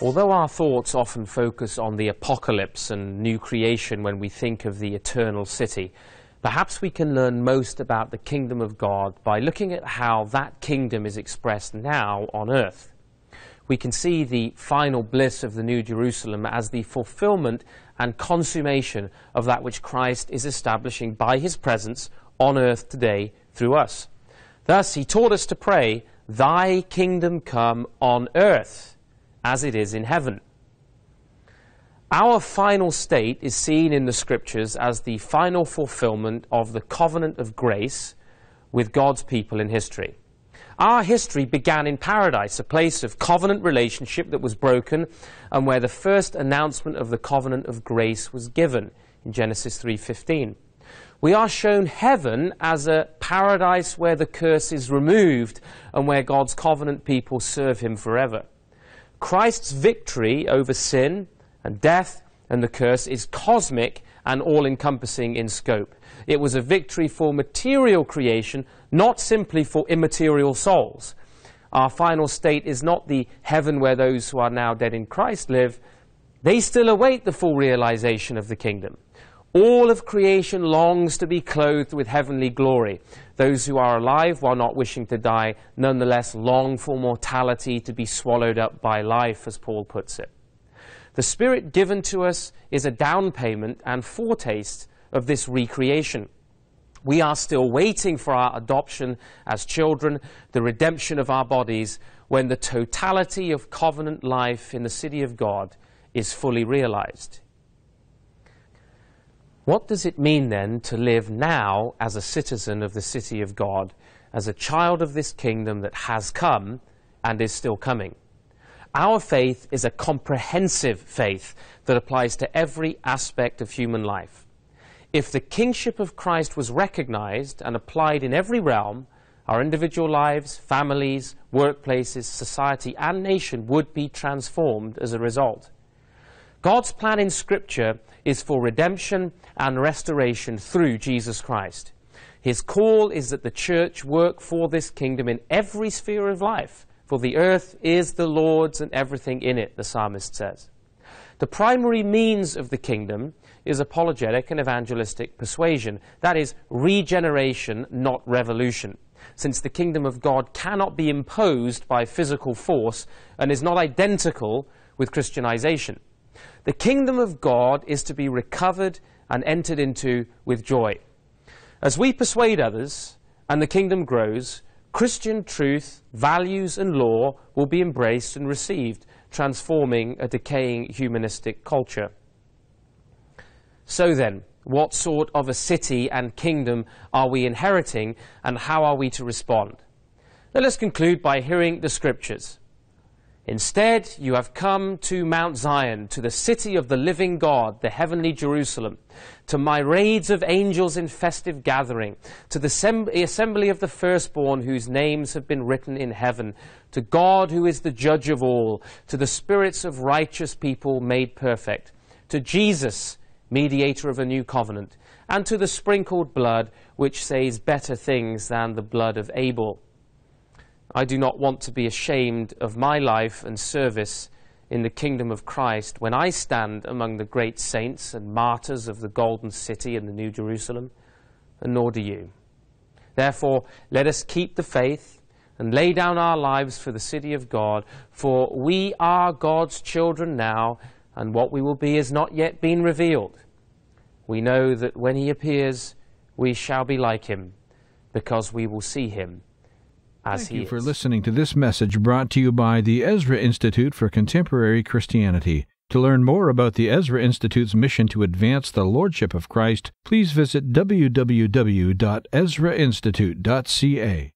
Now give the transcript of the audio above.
Although our thoughts often focus on the apocalypse and new creation when we think of the eternal city, perhaps we can learn most about the kingdom of God by looking at how that kingdom is expressed now on earth. We can see the final bliss of the New Jerusalem as the fulfillment and consummation of that which Christ is establishing by his presence on earth today through us. Thus, he taught us to pray, Thy kingdom come on earth as it is in heaven. Our final state is seen in the scriptures as the final fulfillment of the covenant of grace with God's people in history. Our history began in paradise, a place of covenant relationship that was broken and where the first announcement of the covenant of grace was given in Genesis 3:15. We are shown heaven as a paradise where the curse is removed and where God's covenant people serve him forever. Christ's victory over sin and death and the curse is cosmic and all encompassing in scope. It was a victory for material creation, not simply for immaterial souls. Our final state is not the heaven where those who are now dead in Christ live. They still await the full realization of the kingdom. All of creation longs to be clothed with heavenly glory. Those who are alive, while not wishing to die, nonetheless long for mortality to be swallowed up by life, as Paul puts it. The Spirit given to us is a down payment and foretaste of this recreation. We are still waiting for our adoption as children, the redemption of our bodies, when the totality of covenant life in the city of God is fully realized. What does it mean then to live now as a citizen of the city of God, as a child of this kingdom that has come and is still coming? Our faith is a comprehensive faith that applies to every aspect of human life. If the kingship of Christ was recognized and applied in every realm, our individual lives, families, workplaces, society, and nation would be transformed as a result. God's plan in Scripture is for redemption and restoration through Jesus Christ. His call is that the church work for this kingdom in every sphere of life, for the earth is the Lord's and everything in it, the psalmist says. The primary means of the kingdom is apologetic and evangelistic persuasion. That is regeneration, not revolution. Since the kingdom of God cannot be imposed by physical force and is not identical with Christianization. The kingdom of God is to be recovered and entered into with joy. As we persuade others and the kingdom grows, Christian truth, values, and law will be embraced and received, transforming a decaying humanistic culture. So then, what sort of a city and kingdom are we inheriting, and how are we to respond? Let us conclude by hearing the scriptures. Instead, you have come to Mount Zion, to the city of the living God, the heavenly Jerusalem, to myriads of angels in festive gathering, to the assembly of the firstborn whose names have been written in heaven, to God who is the judge of all, to the spirits of righteous people made perfect, to Jesus, mediator of a new covenant, and to the sprinkled blood which says better things than the blood of Abel. I do not want to be ashamed of my life and service in the kingdom of Christ when I stand among the great saints and martyrs of the Golden City and the New Jerusalem, and nor do you. Therefore, let us keep the faith and lay down our lives for the city of God, for we are God's children now, and what we will be has not yet been revealed. We know that when he appears, we shall be like him, because we will see him Thank you is. for listening to this message brought to you by the Ezra Institute for Contemporary Christianity. To learn more about the Ezra Institute's mission to advance the Lordship of Christ, please visit www.ezrainstitute.ca.